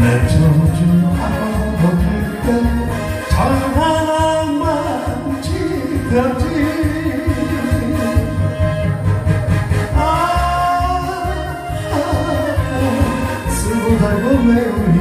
내 조준 바라볼 때 절반만 지켜지. 아, 아, 아 쓰고 달고 매우